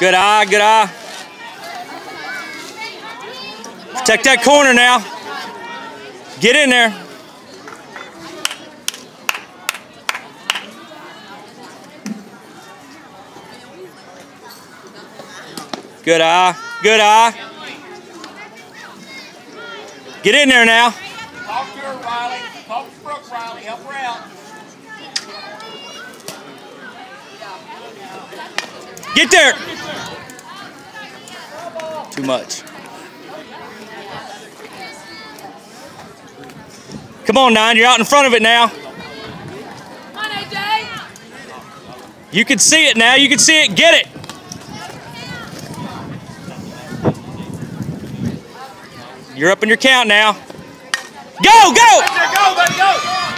Good eye, good eye. Protect that corner now. Get in there. Good eye, good eye. Get in there now. Talk to her, Riley. Talk to Brooke, Riley. Help her out. Get there. Too much. Come on, Nine. You're out in front of it now. Come on, AJ. You can see it now. You can see it. Get it. You're up in your count now. Go, go! There, go, buddy, go.